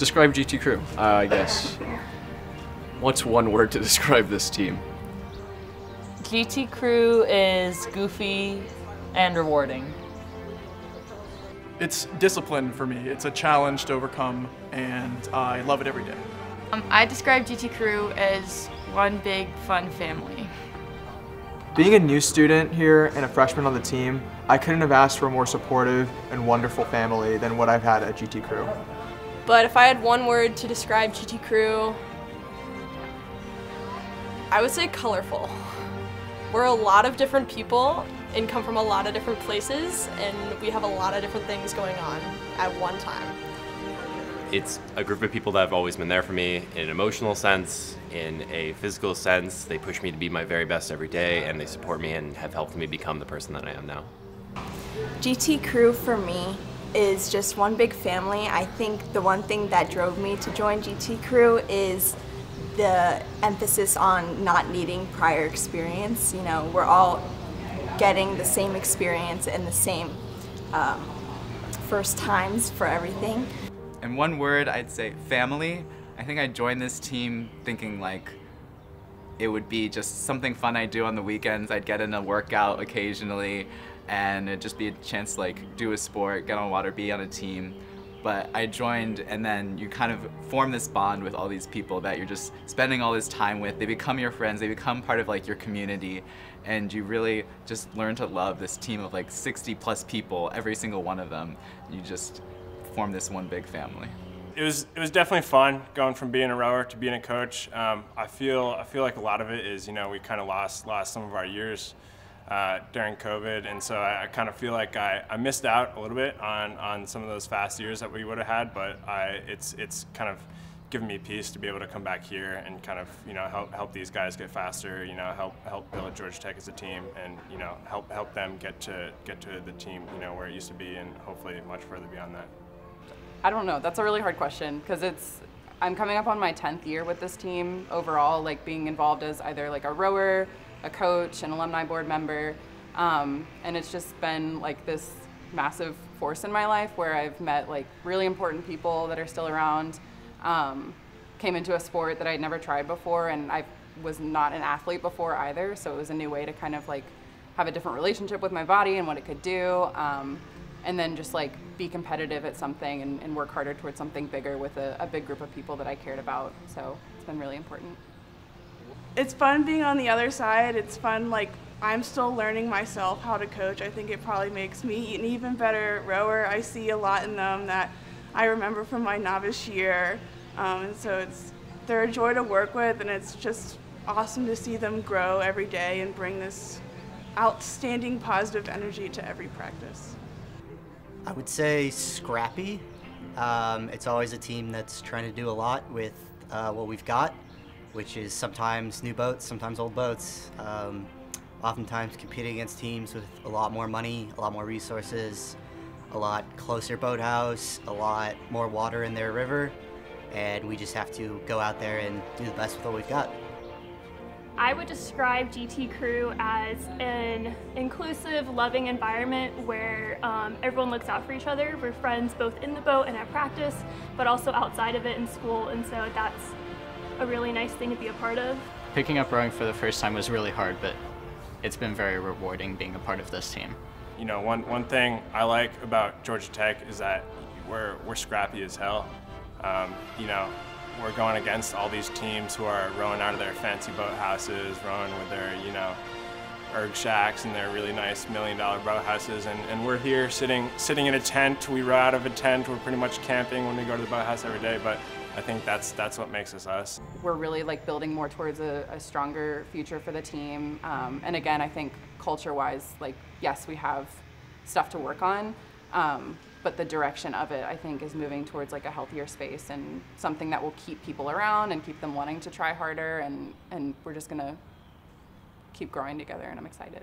Describe GT Crew, uh, I guess. What's one word to describe this team? GT Crew is goofy and rewarding. It's discipline for me. It's a challenge to overcome, and I love it every day. Um, I describe GT Crew as one big fun family. Being a new student here and a freshman on the team, I couldn't have asked for a more supportive and wonderful family than what I've had at GT Crew. But if I had one word to describe GT Crew, I would say colorful. We're a lot of different people and come from a lot of different places, and we have a lot of different things going on at one time. It's a group of people that have always been there for me in an emotional sense, in a physical sense. They push me to be my very best every day, and they support me and have helped me become the person that I am now. GT Crew for me is just one big family. I think the one thing that drove me to join GT Crew is the emphasis on not needing prior experience. You know, we're all getting the same experience and the same um, first times for everything. In one word, I'd say family. I think I joined this team thinking like it would be just something fun I do on the weekends. I'd get in a workout occasionally and just be a chance to like do a sport, get on water, be on a team. But I joined and then you kind of form this bond with all these people that you're just spending all this time with. They become your friends, they become part of like your community and you really just learn to love this team of like 60 plus people, every single one of them. You just form this one big family. It was it was definitely fun going from being a rower to being a coach. Um, I feel I feel like a lot of it is you know we kind of lost lost some of our years uh, during COVID, and so I, I kind of feel like I, I missed out a little bit on on some of those fast years that we would have had. But I it's it's kind of given me peace to be able to come back here and kind of you know help help these guys get faster. You know help help build Georgia Tech as a team, and you know help help them get to get to the team you know where it used to be, and hopefully much further beyond that. I don't know. That's a really hard question because it's I'm coming up on my 10th year with this team overall, like being involved as either like a rower, a coach, an alumni board member, um, and it's just been like this massive force in my life where I've met like really important people that are still around. Um, came into a sport that I'd never tried before, and I was not an athlete before either, so it was a new way to kind of like have a different relationship with my body and what it could do. Um, and then just like be competitive at something and, and work harder towards something bigger with a, a, big group of people that I cared about. So it's been really important. It's fun being on the other side. It's fun, like, I'm still learning myself how to coach. I think it probably makes me an even better rower. I see a lot in them that I remember from my novice year. Um, and so it's, they're a joy to work with, and it's just awesome to see them grow every day and bring this outstanding positive energy to every practice. I would say scrappy. Um, it's always a team that's trying to do a lot with uh, what we've got, which is sometimes new boats, sometimes old boats. Um, oftentimes competing against teams with a lot more money, a lot more resources, a lot closer boathouse, a lot more water in their river, and we just have to go out there and do the best with what we've got. I would describe GT Crew as an inclusive, loving environment where um, everyone looks out for each other. We're friends both in the boat and at practice, but also outside of it in school, and so that's a really nice thing to be a part of. Picking up rowing for the first time was really hard, but it's been very rewarding being a part of this team. You know, one, one thing I like about Georgia Tech is that we're, we're scrappy as hell. Um, you know, we're going against all these teams who are rowing out of their fancy boat houses, rowing with their, you know, erg shacks and their really nice million dollar boat houses. And, and we're here sitting, sitting in a tent. We row out of a tent. We're pretty much camping when we go to the boathouse every day. But I think that's, that's what makes us us. We're really like building more towards a, a stronger future for the team. Um, and again, I think culture wise, like, yes, we have stuff to work on. Um, but the direction of it, I think, is moving towards like a healthier space and something that will keep people around and keep them wanting to try harder. And, and we're just going to keep growing together, and I'm excited.